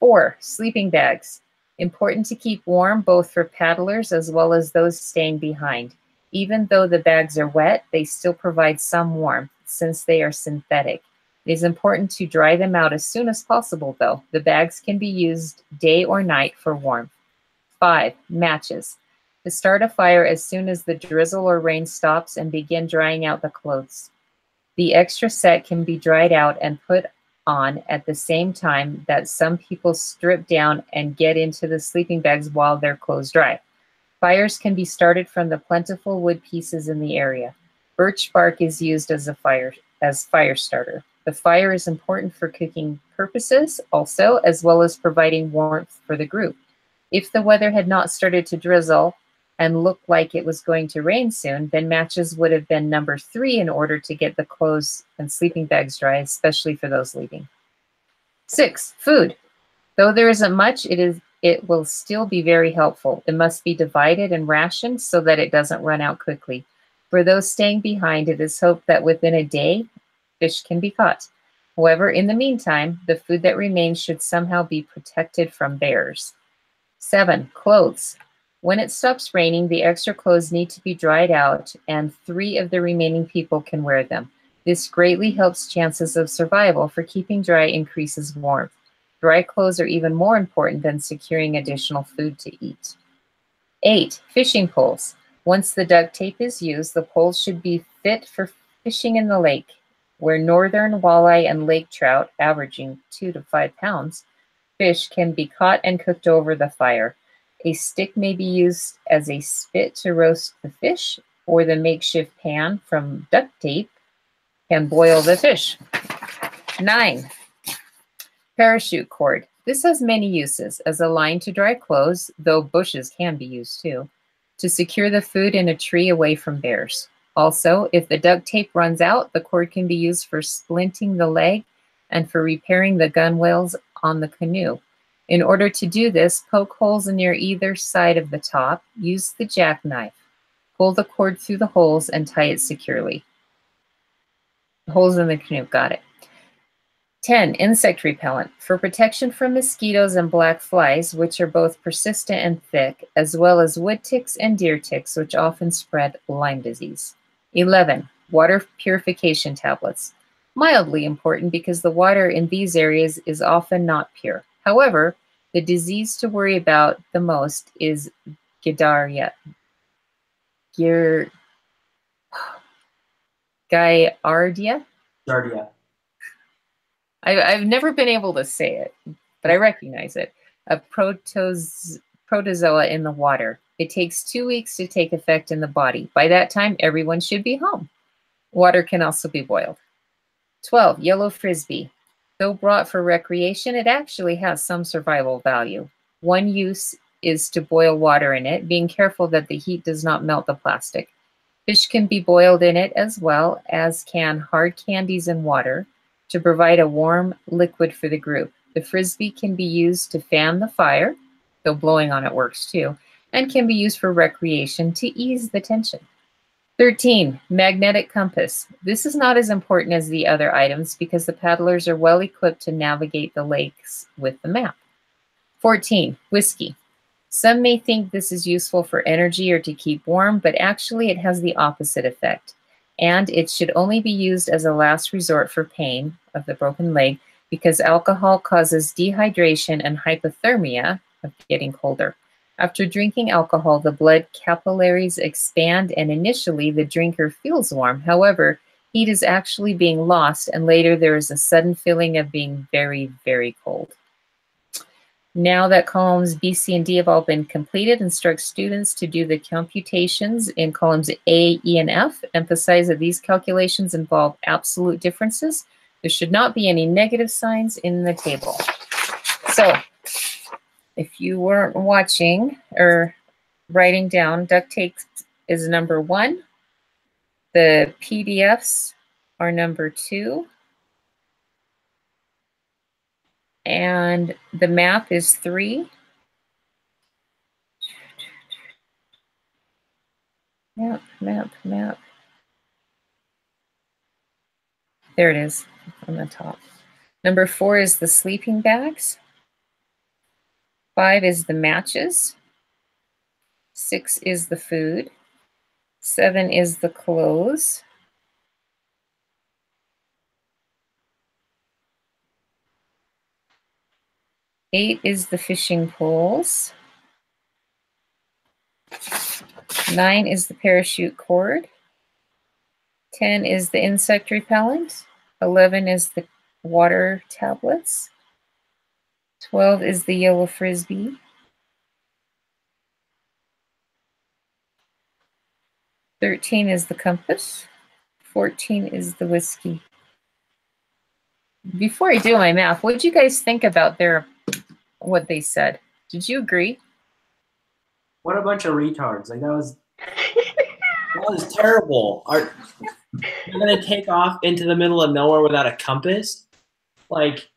Four, sleeping bags. Important to keep warm both for paddlers as well as those staying behind. Even though the bags are wet, they still provide some warmth since they are synthetic. It is important to dry them out as soon as possible, though. The bags can be used day or night for warmth. Five, matches. To start a fire as soon as the drizzle or rain stops and begin drying out the clothes. The extra set can be dried out and put on at the same time that some people strip down and get into the sleeping bags while their clothes dry. Fires can be started from the plentiful wood pieces in the area. Birch bark is used as a fire as fire starter. The fire is important for cooking purposes also, as well as providing warmth for the group. If the weather had not started to drizzle and looked like it was going to rain soon, then matches would have been number three in order to get the clothes and sleeping bags dry, especially for those leaving. Six, food. Though there isn't much, it is it will still be very helpful. It must be divided and rationed so that it doesn't run out quickly. For those staying behind, it is hoped that within a day, fish can be caught. However, in the meantime, the food that remains should somehow be protected from bears. Seven, clothes. When it stops raining, the extra clothes need to be dried out and three of the remaining people can wear them. This greatly helps chances of survival for keeping dry increases warmth. Dry clothes are even more important than securing additional food to eat. Eight, fishing poles. Once the duct tape is used, the poles should be fit for fishing in the lake, where northern walleye and lake trout, averaging two to five pounds, fish can be caught and cooked over the fire. A stick may be used as a spit to roast the fish, or the makeshift pan from duct tape can boil the fish. Nine, Parachute cord. This has many uses as a line to dry clothes, though bushes can be used too, to secure the food in a tree away from bears. Also, if the duct tape runs out, the cord can be used for splinting the leg and for repairing the gunwales on the canoe. In order to do this, poke holes near either side of the top, use the jackknife, pull the cord through the holes and tie it securely. Holes in the canoe, got it. 10. Insect repellent. For protection from mosquitoes and black flies, which are both persistent and thick, as well as wood ticks and deer ticks, which often spread Lyme disease. 11. Water purification tablets. Mildly important because the water in these areas is often not pure. However, the disease to worry about the most is Giardia. Giardia. Giardia? Giardia. I, I've never been able to say it, but I recognize it. A protozoa in the water. It takes two weeks to take effect in the body. By that time, everyone should be home. Water can also be boiled. 12. Yellow frisbee. Though brought for recreation, it actually has some survival value. One use is to boil water in it, being careful that the heat does not melt the plastic. Fish can be boiled in it as well as can hard candies and water to provide a warm liquid for the group. The frisbee can be used to fan the fire, though blowing on it works too, and can be used for recreation to ease the tension. 13. Magnetic compass. This is not as important as the other items because the paddlers are well equipped to navigate the lakes with the map. 14. Whiskey. Some may think this is useful for energy or to keep warm, but actually it has the opposite effect and it should only be used as a last resort for pain of the broken leg because alcohol causes dehydration and hypothermia of getting colder. After drinking alcohol, the blood capillaries expand and initially the drinker feels warm. However, heat is actually being lost and later there is a sudden feeling of being very, very cold. Now that columns B, C, and D have all been completed, instruct students to do the computations in columns A, E, and F. Emphasize that these calculations involve absolute differences There should not be any negative signs in the table. So if you weren't watching or writing down, duct tape is number one. The PFDs are number two. And the map is three. Map, map, map. There it is on the top. Number four is the sleeping bags. Five is the matches. Six is the food. Seven is the clothes. Eight is the fishing poles. Nine is the parachute cord. 10 is the insect repellent. 11 is the water tablets. 12 is the yellow frisbee. Thirteen is the compass. Fourteen is the whiskey. Before I do my math, what did you guys think about their what they said? Did you agree? What a bunch of retards! Like that was that was terrible. Are you're gonna take off into the middle of nowhere without a compass? Like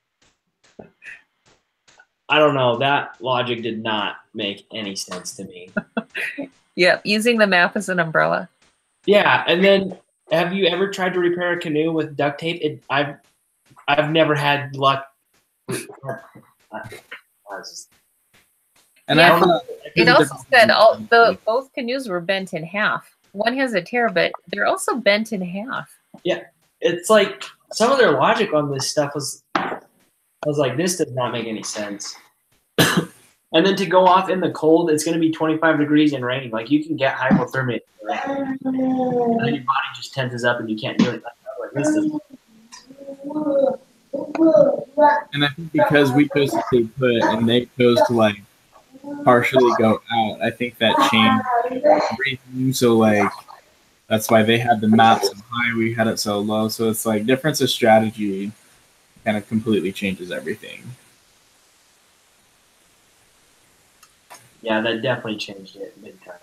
I don't know. That logic did not make any sense to me. Yeah, using the map as an umbrella. Yeah, and then have you ever tried to repair a canoe with duct tape? It, I've I've never had luck. And Yeah. I thought It also said all the both canoes were bent in half. One has a tear, but they're also bent in half. Yeah, it's like some of their logic on this stuff was. I was like, this does not make any sense. and then to go off in the cold, it's going to be 25 degrees and raining. Like you can get hypothermia. And then your body just tenses up and you can't do it. Like, this is And I think because we chose to stay put and they chose to like partially go out, I think that changed everything. So like that's why they had the map so high, we had it so low. So it's like difference of strategy kind of completely changes everything. yeah, that definitely changed it big time.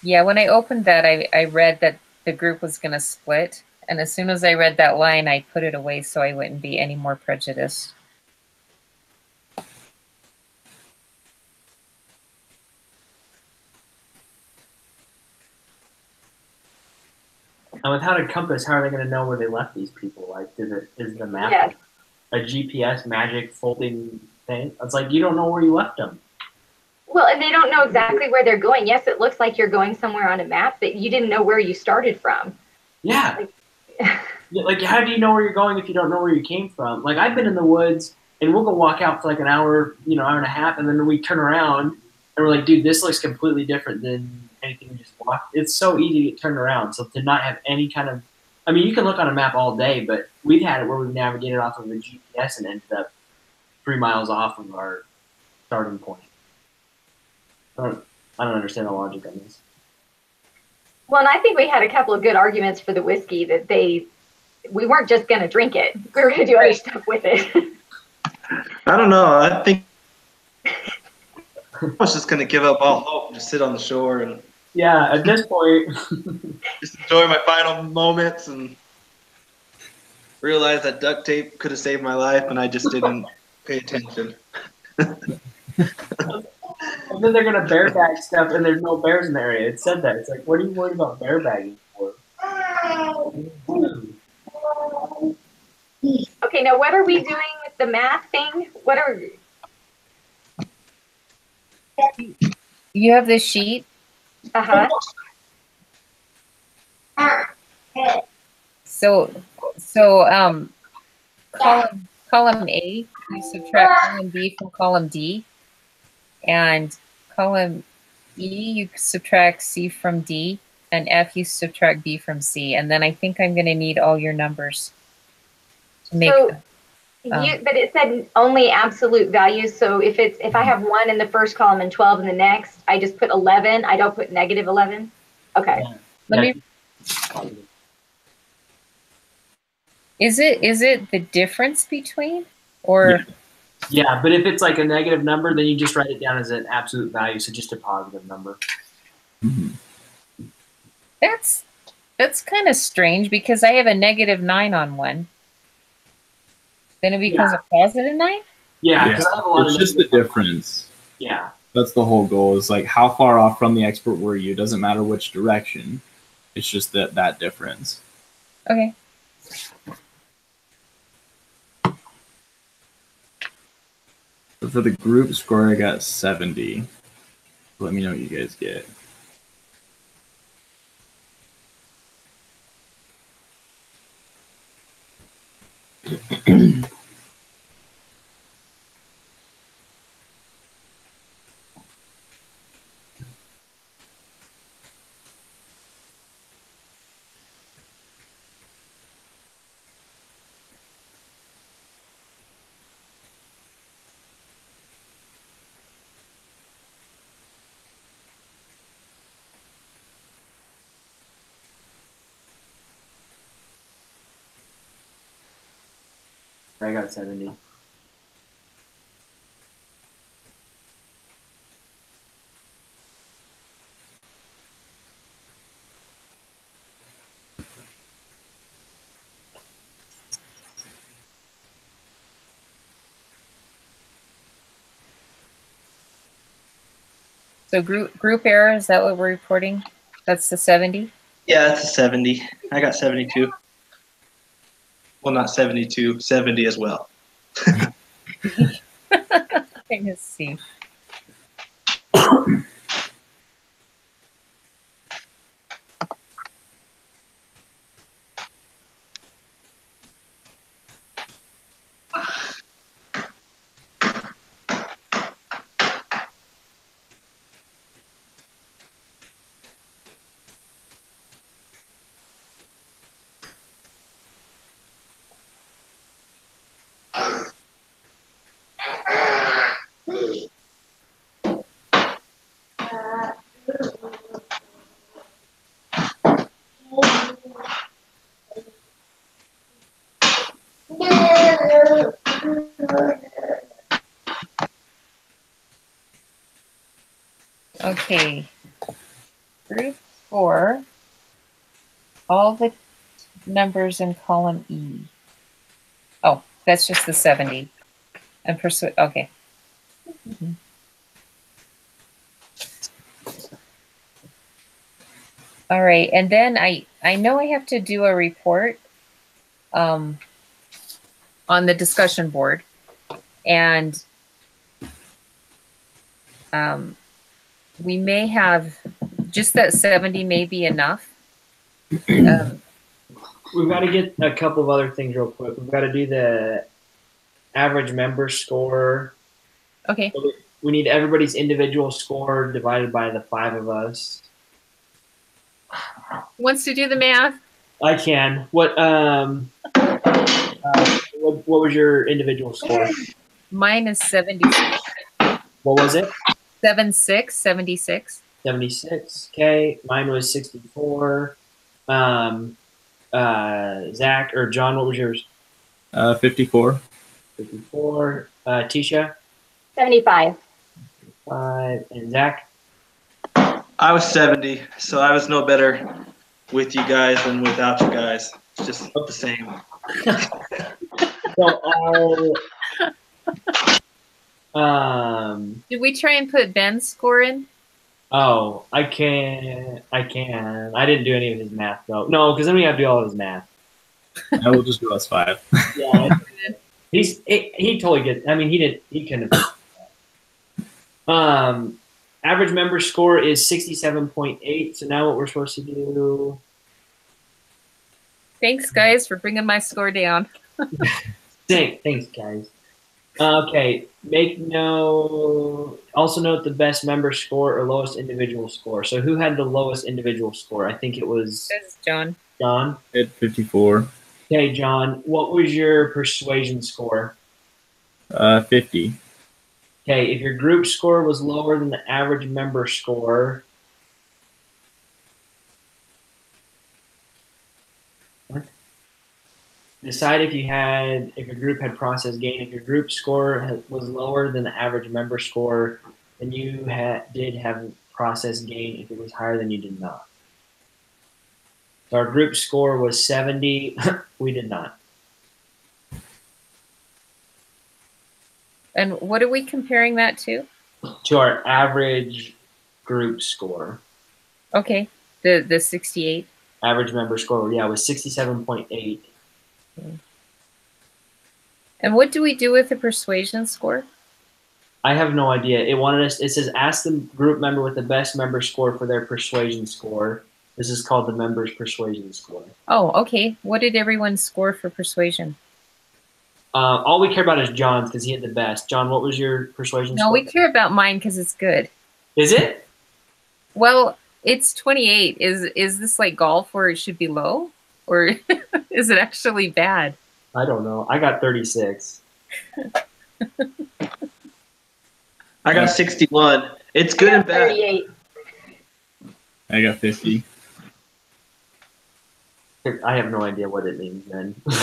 Yeah, when I opened that, I, I read that the group was going to split. And as soon as I read that line, I put it away so I wouldn't be any more prejudiced. And without a compass, how are they going to know where they left these people? Like, is it is the map Yeah. a GPS magic folding thing? It's like you don't know where you left them. Well, and they don't know exactly where they're going. Yes, it looks like you're going somewhere on a map, but you didn't know where you started from. Yeah. Yeah, like, how do you know where you're going if you don't know where you came from? Like, I've been in the woods and we'll go walk out for like an hour, you know, hour and a half, and then we turn around and we're like, dude, this looks completely different than anything we just walked. It's so easy to get turned around. So to not have any kind of, I mean, you can look on a map all day, but we've had it where we've navigated off of a GPS and ended up three miles off of our starting point. I don't, I don't understand the logic on this. Well, and I think we had a couple of good arguments for the whiskey that they, we weren't just going to drink it. We were going to do other stuff with it. I don't know. I think I was just gonna give up all hope and just sit on the shore and Yeah, at this point, just enjoy my final moments and realize that duct tape could have saved my life and I just didn't pay attention. And then they're gonna bear bag stuff, and there's no bears in the area. It said that. It's like, what are you worried about bear bagging for? okay, now what are we doing with the math thing? What are, You have this sheet. Uh huh. So, so um, column column A, you subtract column B from column D, and column E you subtract C from D, and F you subtract B from C, and then I think I'm going to need all your numbers to make. So- Um, You, but it said only absolute values. So if it's if I have one in the first column and twelve in the next, I just put eleven. I don't put negative eleven. Okay. let me. Is it is it the difference between or Yeah, but if it's like a negative number, then you just write it down as an absolute value, so just a positive number. Mhm. that's that's kind of strange because I have a negative nine on one. Then it becomes a positive nine? Yeah, Yeah, I have a lot It's of just the negative- difference. Yeah, That's the whole goal. Is like how far off from the expert were you? Doesn't matter which direction. It's just that that difference. Okay. So for the group score, I got seventy. Let me know what you guys get. thank I got seventy. So group group error, is that what we're reporting? That's the 70? Yeah, that's a 70. I got 72. Well, not 72, 70 as well. Let's see. Okay. Group four. All the numbers in column E. Oh, that's just the 70. And pursue, okay. Mhm. All right, and then I, I know I have to do a report um, on the discussion board. And um, we may have, just that 70 may be enough. Um, We've got to get a couple of other things real quick. We've got to do the average member score. okay, We need everybody's individual score divided by the five of us. Wants to do the math? I can. What um uh, what, what was your individual score? Mine is 76, What was it? 76, 76. 76. Okay. Mine was 64. Um uh Zach or John, what was yours? Uh, fifty-four. 54. Uh Tisha, 75. five, and Zach. I was 70, so I was no better with you guys than without you guys. It's just about the same. So our um Did we try and put Ben's score in? oh I can't. I can't. I didn't do any of his math though. No, because then we have to do all of his math. I will just do us five. Yeah, he's he, he totally gets. I mean, he didn't. He couldn't have. Um, average member score is sixty-seven point eight. So now what we're supposed to do? Thanks, guys, for bringing my score down. Thanks, thanks, guys. Okay, make no. Also note the best member score or lowest individual score. So who had the lowest individual score? I think it was Says John. John. At fifty-four. Okay, John. What was your persuasion score? Uh, fifty. Okay, if your group score was lower than the average member score, decide if you had if your group had process gain. If your group score was lower than the average member score, then you did have process gain. If it was higher, than you did not. So our group score was 70. we did not. And what are we comparing that to? To our average group score. Okay. The the 68. Average member score, yeah, was 67.8 and what do we do with the persuasion score? I have no idea. It wanted us. It says ask the group member with the best member score for their persuasion score. This is called the members' persuasion score. Oh, okay. What did everyone score for persuasion? Uh, all we care about is John's because he had the best. John, what was your persuasion? No, score? we care about mine because it's good. Is it? Well, it's 28. Is is this like golf where it should be low? Or is it actually bad? I don't know. I got 36. I got uh, 61. It's good and bad. 38. I got 50. I have no idea what it means then.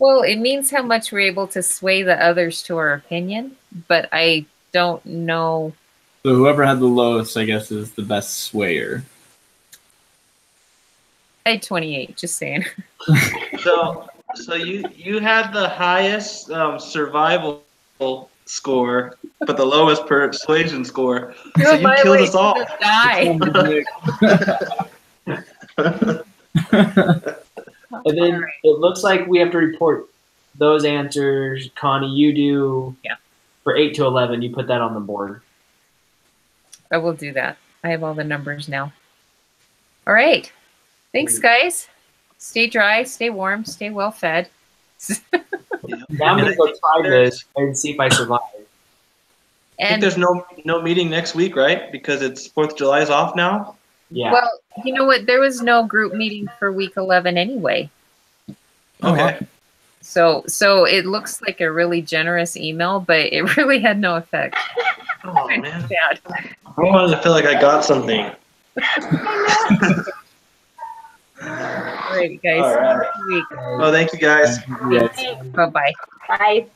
Well, it means how much we're able to sway the others to our opinion, but I don't know. So whoever had the lowest, I guess, is the best swayer. I had 28. Just saying. So, so you you had the highest um, survival score, but the lowest persuasion score. So you killed us all. Die. and then it looks like we have to report those answers. Connie, you do. Yeah. For 8 to 11, you put that on the board. I will do that. I have all the numbers now. All right. Thanks, guys. Stay dry, stay warm, stay well fed. Now I'm going to go try this and see if I survive. I think And there's no no meeting next week, right? Because it's Fourth of July is off now. Yeah. well, you know what? There was no group meeting for week 11 anyway. Oh, okay. So so it looks like a really generous email, but it really had no effect. Oh man, Bad. I feel like I got something. All right, guys. All right. Have a good week. Oh, thank you guys. Yes. Bye bye. Bye.